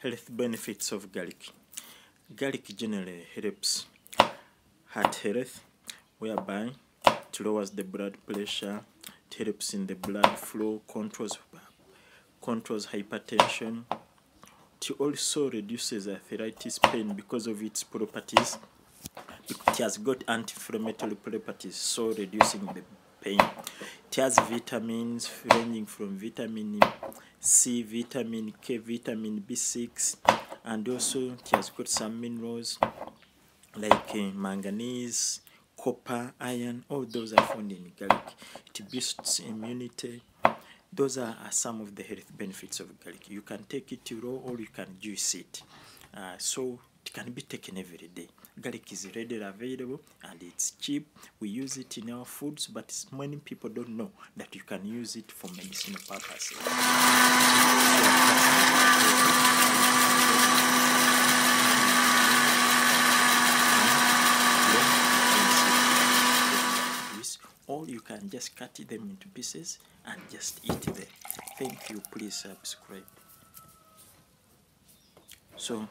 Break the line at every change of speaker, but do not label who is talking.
Health benefits of garlic. Garlic generally helps heart health, whereby it lowers the blood pressure, it helps in the blood flow, controls controls hypertension. It also reduces arthritis pain because of its properties. It has got anti-inflammatory properties, so reducing the pain. It has vitamins ranging from vitamin C, vitamin K, vitamin B6, and also it has got some minerals like uh, manganese, copper, iron, all those are found in garlic. It boosts immunity. Those are, are some of the health benefits of garlic. You can take it raw or you can juice it. Uh, so it can be taken every day. Garlic is readily available and it's cheap. We use it in our foods, but many people don't know that you can use it for medicinal purposes. or you can just cut them into pieces and just eat them. Thank you. Please subscribe. So